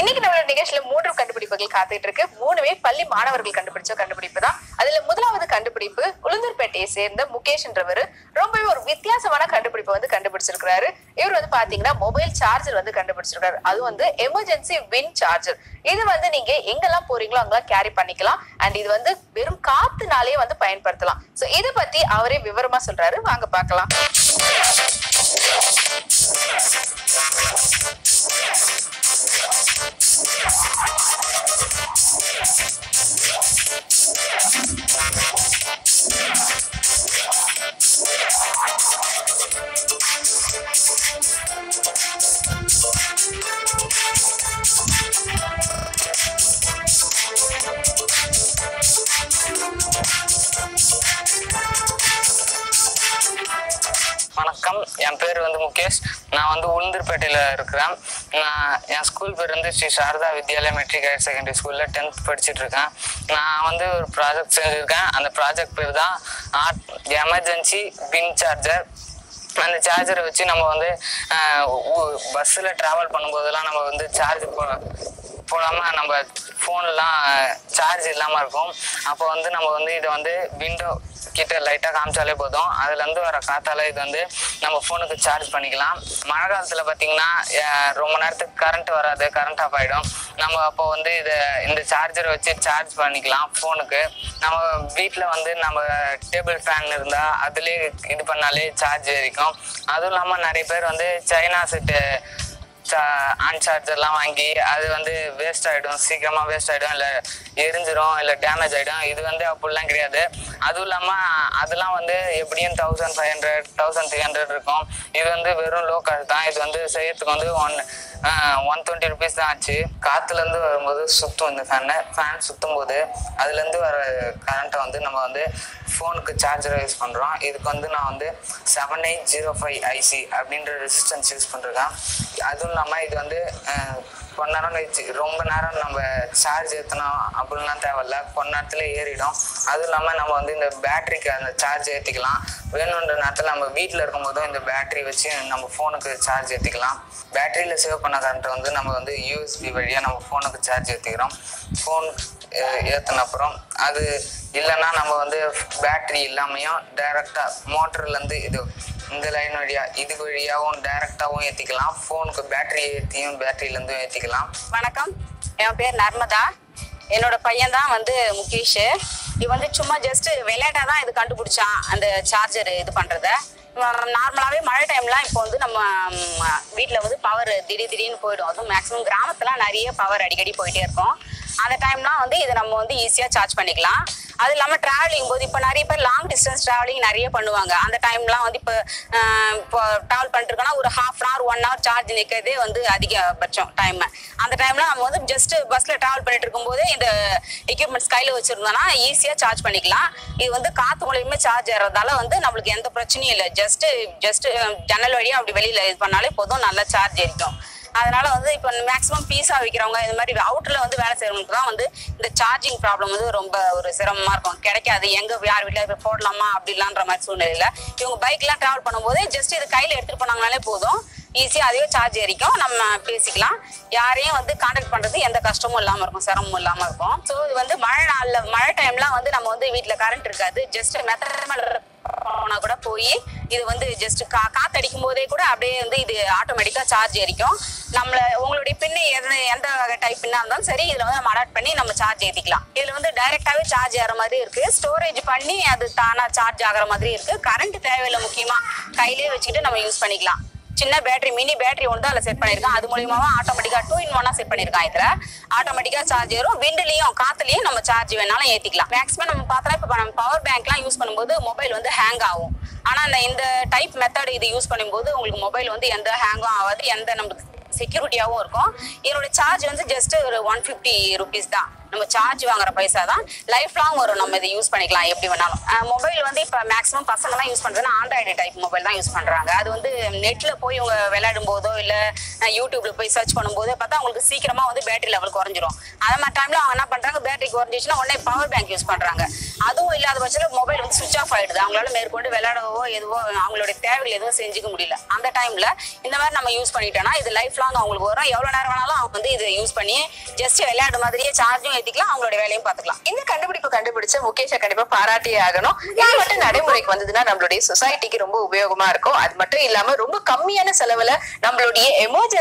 இன்னைக்கு நம்மளோட நிகழ்ச்சியில மூன்று கண்டுபிடிப்புகள் காத்துட்டு இருக்கு மூணுமே பள்ளி மாணவர்கள் கண்டுபிடிச்ச கண்டுபிடிப்பு தான். அதுல முதலாவது கண்டுபிடிப்பு உளுந்தூர்பேட்டையை சேர்ந்த முகேஷ்ன்றவர். ரொம்பவே ஒரு வித்தியாசமான கண்டுபிடிப்பை வந்து கண்டுபிடிச்சிருக்கிறாரு. இவர் வந்து பாத்தீங்கன்னா மொபைல் சார்ஜர் வந்து கண்டுபிடிச்சிருக்காரு அது வந்து எமர்ஜென்சி வின் சார்ஜர் இது வந்து நீங்க எங்கெல்லாம் போறீங்களோ அங்கெல்லாம் கேரி பண்ணிக்கலாம். அண்ட் இது வந்து வெறும் காத்துனாலே வந்து பயன்படுத்தலாம். சோ இதை பத்தி அவரே விவரமா சொல்றாரு. வாங்க பார்க்கலாம். வணக்கம் என் பேர் வந்து முகேஷ். நான் வந்து உளுந்தூர்பேட்டையில் இருக்கிறேன். நான் என் ஸ்கூல் பேர் வந்து Sri Sarada Vidyalaya matric higher secondary ஸ்கூலில் டென்த் படிச்சுட்டு இருக்கேன். நான் வந்து ஒரு ப்ராஜெக்ட் செஞ்சுருக்கேன். அந்த ப்ராஜெக்ட் பேர் தான் ஆர்ட் எமர்ஜென்சி பின் சார்ஜர் அந்த சார்ஜரை வச்சு நம்ம வந்து பஸ்ஸில் ட்ராவல் பண்ணும்போதெல்லாம் நம்ம வந்து சார்ஜ் போடாமல் நம்ம ஃபோன்லாம் சார்ஜ் இல்லாமல் இருக்கும். அப்போ வந்து நம்ம வந்து இதை வந்து விண்டோ கிட்ட லைட்டாக காமிச்சாலே போதும். அதுலேருந்து வர காத்தால இது வந்து நம்ம ஃபோனுக்கு சார்ஜ் பண்ணிக்கலாம். மழை காலத்தில் பார்த்தீங்கன்னா ரொம்ப நேரத்துக்கு கரண்ட் வராது கரண்ட் ஆஃப் ஆகிடும் நம்ம அப்போ வந்து இதை இந்த சார்ஜரை வச்சு சார்ஜ் பண்ணிக்கலாம் ஃபோனுக்கு நம்ம வீட்டில் வந்து நம்ம டேபிள் ஃபேன் இருந்தால் அதுலேயே இது பண்ணாலே சார்ஜ் ஏறிக்கும். அதுவும் இல்லாமல் நிறைய பேர் வந்து சைனா செட்டு ஆன் சார்ஜர்லாம் வாங்கி அது வந்து வேஸ்ட் ஆகிடும் சீக்கிரமாக வேஸ்ட் ஆகிடும் இல்லை எரிஞ்சிரும் இல்லை டேமேஜ் ஆகிடும் இது வந்து அப்படிலாம் கிடையாது. அதுவும் இல்லாமல் அதெல்லாம் வந்து எப்படியும் thousand five hundred thousand three hundred இருக்கும். இது வந்து வெறும் லோ காஸ்ட் தான். இது வந்து செய்யறதுக்கு வந்து ஒன் ஒன் டுவெண்ட்டி ருபீஸ் தான் ஆச்சு. காற்றுலேருந்து வரும்போது சுற்றும் இந்த ஃபேனை ஃபேன் சுற்றும் போது அதுலேருந்து வர கரண்ட்டை வந்து நம்ம வந்து ஃபோனுக்கு சார்ஜரை யூஸ் பண்ணுறோம் இதுக்கு வந்து நான் வந்து seven eight zero five IC அப்படின்ற ரெசிஸ்டன்ஸ் யூஸ் பண்ணிருக்கேன் அதுவும் இல்லாமல் இது வந்து கொஞ்ச நேரம் கழிச்சு ரொம்ப நேரம் நம்ம சார்ஜ் ஏற்றணும் அப்படின்லாம் தேவையில்ல. கொஞ்ச நேரத்தில் ஏறிடும். அதுவும் இல்லாமல் நம்ம வந்து இந்த பேட்டரிக்கு அந்த சார்ஜ் ஏற்றிக்கலாம் வேணுன்ற நேரத்தில் நம்ம வீட்டில் இருக்கும்போதும் இந்த பேட்டரி வச்சு நம்ம ஃபோனுக்கு சார்ஜ் ஏற்றிக்கலாம் பேட்டரியில் சேவ் பண்ண கரண்ட்டை வந்து நம்ம வந்து யூஎஸ்பி வழியாக நம்ம ஃபோனுக்கு சார்ஜ் ஏற்றிக்கிறோம் ஃபோன் ஏற்றின அப்புறம் அது இல்லைன்னா நம்ம வந்து பேட்டரி இல்லாமையும் டைரெக்டாக மோட்டர்லேருந்து இது இந்த லைன் வழியாக இது வழியாகவும் டைரெக்டாகவும் ஏற்றிக்கலாம் ஃபோனுக்கு பேட்டரி ஏற்றியும் பேட்டரியிலேருந்தும் ஏற்றிக்கலாம் வணக்கம். என் பேர் நர்மதா. என்னோட பையன் தான் வந்து முகேஷ். இவன் வந்து சும்மா ஜஸ்ட் விளையாட்டா தான் இது கண்டுபிடிச்சான் அந்த சார்ஜர் இது பண்றத. நார்மலாகவே மழை டைம்லாம் இப்போ வந்து நம்ம வீட்டில் வந்து பவர் திடீர் திடீர்னு போயிடும். அதுவும் மேக்ஸிமம் கிராமத்துலாம் நிறைய பவர் அடிக்கடி போயிட்டே இருக்கும். அந்த டைம்லாம் வந்து இதை நம்ம வந்து ஈஸியாக சார்ஜ் பண்ணிக்கலாம். அது இல்லாமல் ட்ராவலிங் போது இப்போ நிறைய பேர் லாங் டிஸ்டன்ஸ் ட்ராவலிங் நிறைய பண்ணுவாங்க. அந்த டைம்லாம் வந்து இப்போ இப்போ ட்ராவல் பண்ணிட்டுருக்கோன்னா ஒரு half an hour one hour charge நிற்கிறதே வந்து அதிகபட்சம் டைம் அந்த டைம்ல நம்ம வந்து ஜஸ்ட் பஸ்ல டிராவல் பண்ணிட்டு இருக்கும்போது இந்த எக்யூப்மெண்ட்ஸ் கையில வச்சிருந்தோம்னா ஈஸியா சார்ஜ் பண்ணிக்கலாம். இது வந்து காத்து மூலியமே சார்ஜ் ஏறதால வந்து நம்மளுக்கு எந்த பிரச்சனையும் இல்லை. ஜஸ்ட் ஜஸ்ட் ஜன்னல் வழியா அப்படி வெளியில இது பண்ணாலே போதும். நல்லா சார்ஜ் ஏறிக்கும். அதனால வந்து இப்போ மேக்ஸிமம் பீஸா விற்கிறவங்க இந்த மாதிரி அவுட்டர்ல வந்து வேலை செய்யறவங்களுக்கு தான் வந்து இந்த சார்ஜிங் ப்ராப்ளம் வந்து ரொம்ப ஒரு சிரமமா இருக்கும். கிடைக்காது. எங்க யார் வீட்டுல போய் போடலாமா? அப்படிலான்ற மாதிரி சூழ்நிலையில இவங்க பைக்லாம் டிராவல் பண்ணும்போது ஜஸ்ட் இது கையில எடுத்துட்டு போனாங்கனாலே போதும். ஈஸியாக அதுவே சார்ஜ் ஏறிக்கும். நம்ம பேசிக்கலாம். யாரையும் வந்து கான்டாக்ட் பண்ணுறது எந்த கஷ்டமும் இல்லாமல் இருக்கும். சிரமமும் இல்லாமல் இருக்கும். ஸோ இது வந்து மழை நாளில் மழை டைம்லாம் வந்து நம்ம வந்து வீட்டில் கரண்ட் இருக்காது. ஜஸ்ட் மெத்தட் போனா கூட போய் இது வந்து ஜஸ்ட் கா காத்தடிக்கும் போதே கூட அப்படியே வந்து இது ஆட்டோமேட்டிக்கா சார்ஜ் ஏறிக்கும். நம்மள உங்களுடைய பின்னு எந்த எந்த வகை டைப் பின்னா இருந்தாலும் சரி இதுல வந்து நம்ம அடாப்ட் பண்ணி நம்ம சார்ஜ் ஏத்திக்கலாம். இதுல வந்து டைரக்டாவே சார்ஜ் ஆகிற மாதிரி இருக்கு. ஸ்டோரேஜ் பண்ணி அது தானா சார்ஜ் ஆகிற மாதிரி இருக்கு. கரண்ட் தேவையில்லை முக்கியமா கையிலேயே வச்சுக்கிட்டு நம்ம யூஸ் பண்ணிக்கலாம். சின்ன பேட்டரி மினி பேட்டரி ஒன்று தான் அதில் செட் பண்ணியிருக்கான். அது மூலியமாக ஆட்டோமேட்டிக்காக டூ இன் ஒன்னாக செட் பண்ணியிருக்கான் இதில். ஆட்டோமேட்டிக்காக சார்ஜ் ஏறும். விண்டுலையும் காத்துலையும் நம்ம சார்ஜ் வேணாலும் ஏற்றிக்கலாம் மேக்ஸிமம் நம்ம பார்த்தா இப்போ நம்ம பவர் பேங்க்லாம் யூஸ் பண்ணும்போது மொபைல் வந்து ஹேங் ஆகும். ஆனால் இந்த இந்த டைப் மெத்தட் இது யூஸ் பண்ணும்போது உங்களுக்கு மொபைல் வந்து எந்த ஹேங்கும் ஆகாது. எந்த நமக்கு செக்யூரிட்டியாகவும் இருக்கும். இதோட சார்ஜ் வந்து ஜஸ்ட் ஒரு ஒன் ஃபிஃப்டி ருபீஸ் தான். நம்ம சார்ஜ் வாங்குற பைசா தான் லைஃப் லாங் வரும். நம்ம இதை யூஸ் பண்ணிக்கலாம். எப்படி வேணாலும். மொபைல் வந்து இப்போ மேக்ஸிமம் பசங்க தான் யூஸ் பண்றதுன்னா ஆண்ட்ராய்டு டைப் மொபைல் தான் யூஸ் பண்றாங்க. அது வந்து நெட்ல போய் இவங்க விளையாடும் போதோ இல்ல யூடியூப்ல போய் சர்ச் பண்ணும்போதோ பார்த்தா அவங்களுக்கு சீக்கிரமா வந்து பேட்டரி லெவல் குறைஞ்சிரும். அந்த மாதிரி டைம்ல அவங்க என்ன பண்றாங்க? பேட்டரி குறைஞ்சிச்சுன்னா உடனே பவர் பேங்க் யூஸ் பண்றாங்க. அதுவும் இல்லாத பட்சத்தில் மொபைல் வந்து சுவிச் ஆஃப் ஆயிடுது. அவங்களால மேற்கொண்டு விளையாடவோ எதுவோ அவங்களுடைய தேவைகள் எதுவும் செஞ்சுக்க முடியல. அந்த டைம்ல இந்த மாதிரி நம்ம யூஸ் பண்ணிட்டோம்னா இது லைஃப் லாங் அவங்களுக்கு வரும். எவ்வளவு நேரம் வேணாலும் அவங்க வந்து இதை யூஸ் பண்ணி ஜஸ்ட் விளையாடு மாதிரியே சார்ஜும் ஏத்திக்கலாம் அவங்களுடைய வேலையும் பார்த்துக்கலாம் இந்த கண்டுபிடிப்பு கண்டுபிடிச்ச முகேஷை கண்டிப்பா பாராட்டியே ஆகணும். இது மட்டும் நடைமுறைக்கு வந்ததுன்னா நம்மளுடைய சொசைட்டிக்கு ரொம்ப உபயோகமா இருக்கும். அது மட்டும் இல்லாம ரொம்ப கம்மியான செலவுல நம்மளுடைய எமர்ஜென்சி